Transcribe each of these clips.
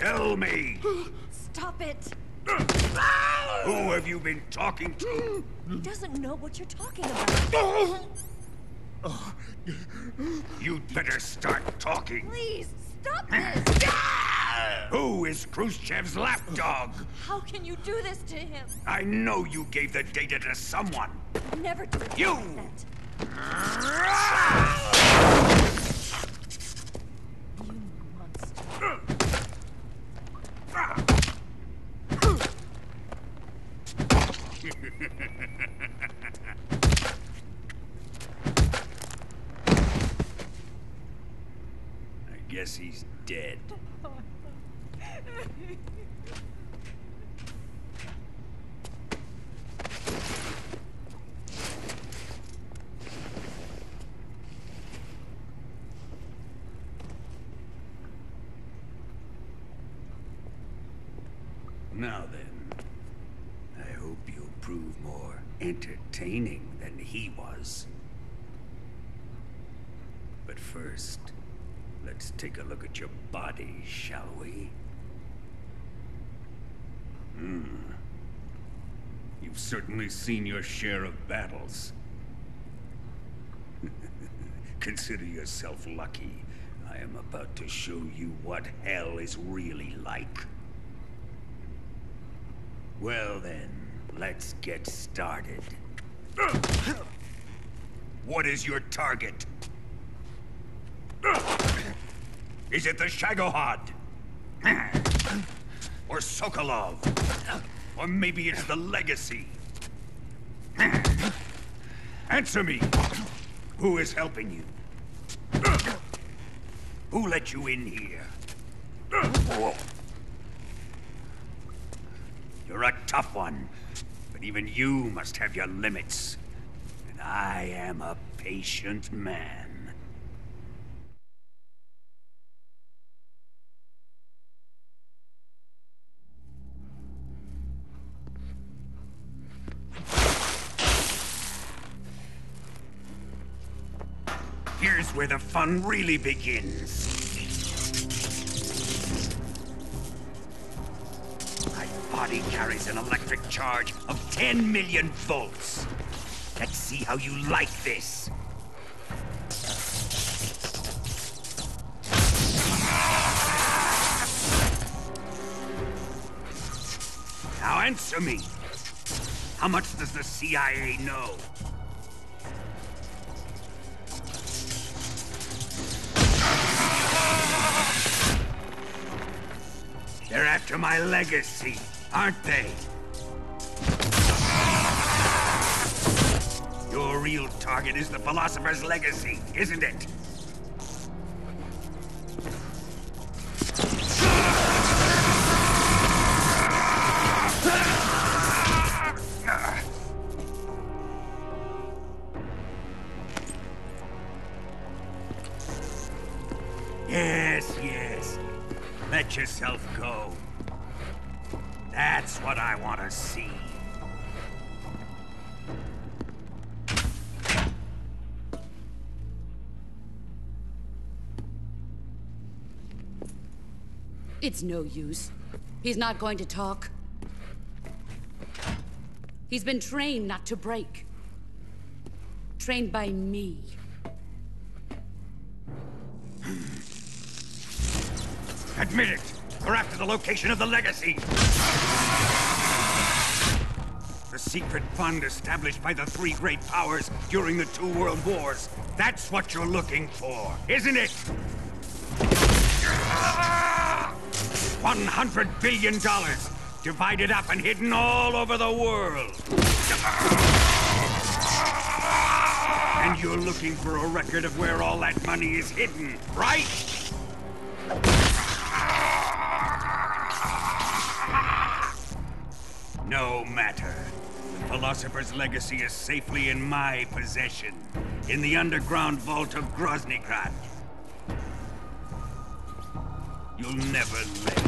Tell me, Stop it! who have you been talking to? He doesn't know what you're talking about. You'd better start talking. Please, stop this! Who is Khrushchev's lapdog? How can you do this to him? I know you gave the data to someone. Never do it You! like that. You monster. I guess he's dead. Now then, I hope you'll prove more entertaining than he was. But first, let's take a look at your body, shall we? Hmm. You've certainly seen your share of battles. Consider yourself lucky. I am about to show you what hell is really like. Well then, let's get started. What is your target? Is it the Shagohod? Or Sokolov? Or maybe it's the Legacy? Answer me! Who is helping you? Who let you in here? You're a tough one, but even you must have your limits. And I am a patient man. Here's where the fun really begins. Body carries an electric charge of 10 million volts. Let's see how you like this. Now answer me. How much does the CIA know? They're after my legacy, aren't they? Your real target is the Philosopher's Legacy, isn't it? Yes, yes. Let yourself go. That's what I want to see. It's no use. He's not going to talk. He's been trained not to break. Trained by me. Hmm. Admit it! We're after the location of the legacy! The secret fund established by the three great powers during the two world wars. That's what you're looking for, isn't it? One hundred billion dollars, divided up and hidden all over the world. And you're looking for a record of where all that money is hidden, right? No matter. The Philosopher's Legacy is safely in my possession, in the underground vault of Groznygrad. You'll never it.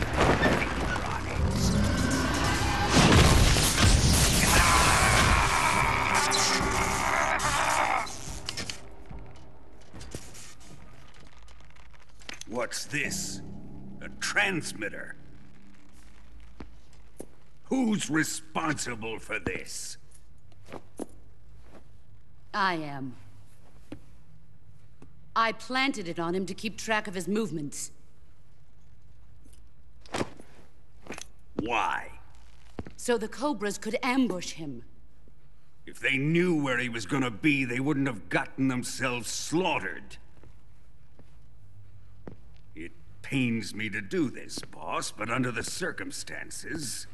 What's this? A transmitter. Who's responsible for this? I am. I planted it on him to keep track of his movements. Why? So the Cobras could ambush him. If they knew where he was gonna be, they wouldn't have gotten themselves slaughtered. It pains me to do this, boss, but under the circumstances,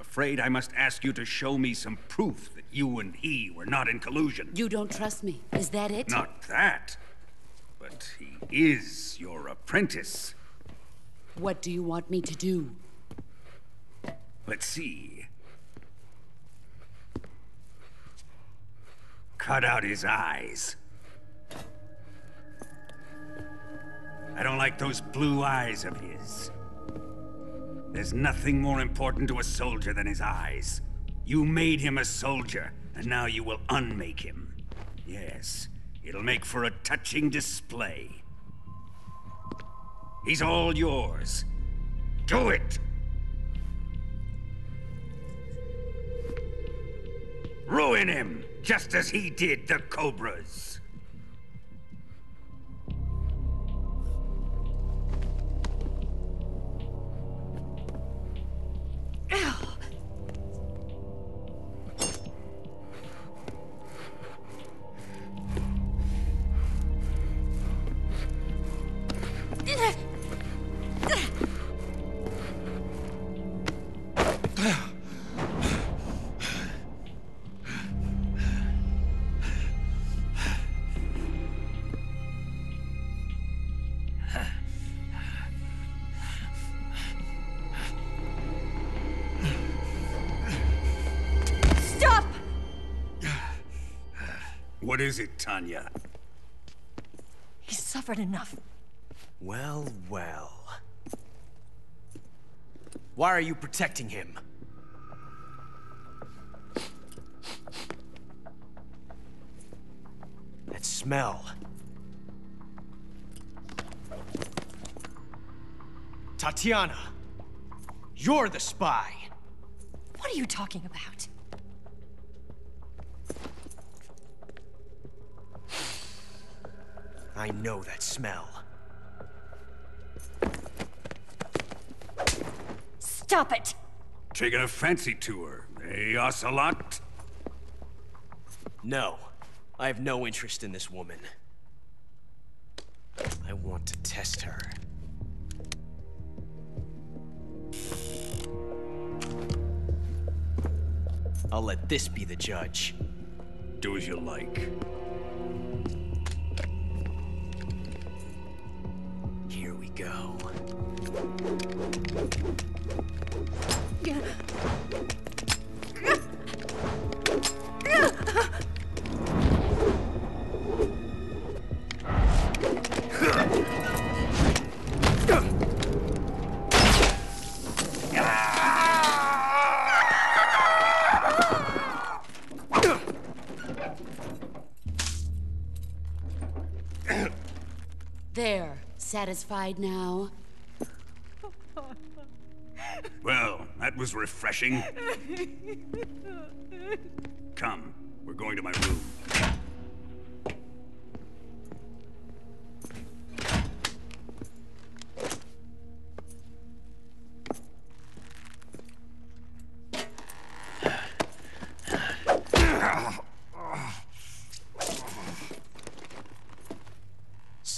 I'm afraid I must ask you to show me some proof that you and he were not in collusion. You don't trust me, is that it? Not that, but he is your apprentice. What do you want me to do? Let's see. Cut out his eyes. I don't like those blue eyes of his. There's nothing more important to a soldier than his eyes. You made him a soldier, and now you will unmake him. Yes, it'll make for a touching display. He's all yours. Do it! Ruin him, just as he did the Cobras. What is it, Tanya? He's suffered enough. Well, well. Why are you protecting him? That smell. Tatiana! You're the spy! What are you talking about? I know that smell. Stop it! Taking a fancy tour, eh, Ocelot? No. I have no interest in this woman. I want to test her. I'll let this be the judge. Do as you like. Go. Satisfied now? Well, that was refreshing. Come, we're going to my room.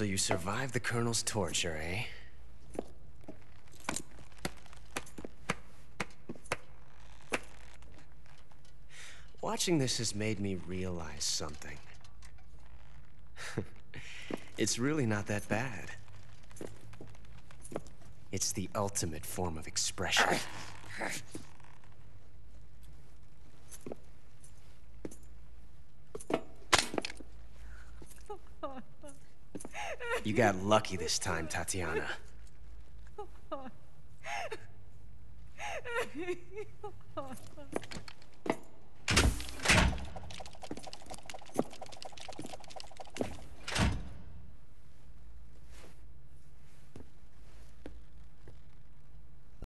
So you survived the Colonel's torture, eh? Watching this has made me realize something. it's really not that bad. It's the ultimate form of expression. You got lucky this time, Tatiana.